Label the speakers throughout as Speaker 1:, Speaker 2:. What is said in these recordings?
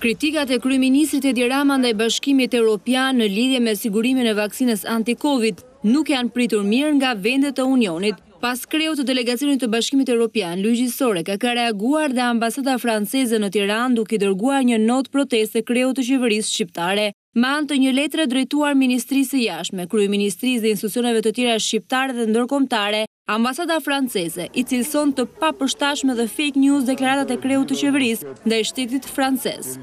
Speaker 1: Kritikat e kryeministrit Edi Rama ndaj Bashkimit Europian në lidhje me sigurimin e vaksinës anti-Covid nuk janë pritur mirë nga vendet e Unionit. Pas kreut të delegacionit të Bashkimit Europian, Luigi Soreca ka reaguar dhe ambasada franceze në Tiranë duke i dërguar një notë proteste kreut të qeverisë shqiptare. Me anë të një letre drejtuar Ministrisë së Jashtme, Kryeministrisë dhe institucioneve të tjera shqiptare dhe ndërkombëtare, ambasada franceze i cilëson të papërshtatshme dhe fake news deklaratat e kreut të qeverisë ndaj shtetit francez.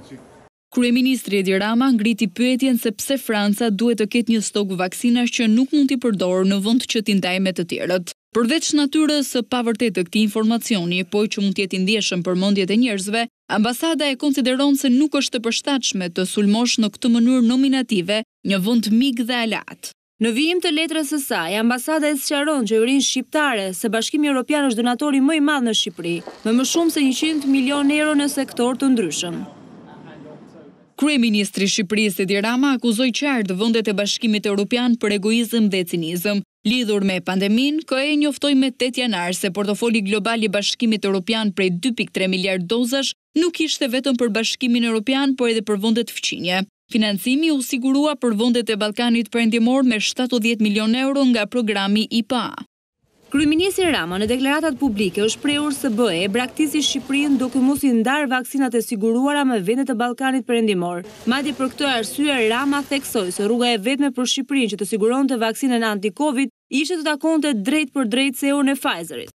Speaker 2: Kryeministri Edi Rama ngriti pyetjen se pse Franca duhet të ketë një stok vaksinash që nuk mund t'i përdorë në vend që t'i ndajë me të tjerët. Përveç natyrës së pavërtetë të këtij informacioni, por që mund të jetë i ndjeshëm për mendjet e njerëzve, Ambasada e konsideron se nuk është e përshtatshme të sulmosh në këtë mënyrë nominative një vend mik dhe aleat.
Speaker 1: Në vijim të letrës së saj, ambasada e sqaron qeverinë shqiptare se Bashkimi Europian është donatori më i madh në Shqipëri, me më shumë se njëqind milionë euro në sektorë të ndryshëm.
Speaker 2: Kryeministri i Shqipërisë, Edi Rama, akuzoi qartë vendet e Bashkimit Europian për egoizëm dhe cinizëm, Lidhur me pandeminë, KE njoftoi me tetë janar se portofoli global i Bashkimit Europian prej dy pikë tre miliardë dozash nuk ishte vetëm për Bashkimin Europian por edhe për vendet fqinje. Financimi u sigurua për vendet e Ballkanit Perëndimor me shtatëdhjetë milionë euro nga programi IPA.
Speaker 1: Kryeministri Rama në deklaratat publike është shprehur se BE braktisi Shqipërinë duke mos i ndarë vaksinat e siguruara me vendet e Ballkanit Perëndimor. Madje për këtë arsye, Rama theksoi se rruga e vetme për Shqipërinë që të siguronte vaksinën anti-Covid ishte të takonte drejtpërdrejt CEO-n e Pfizer-it.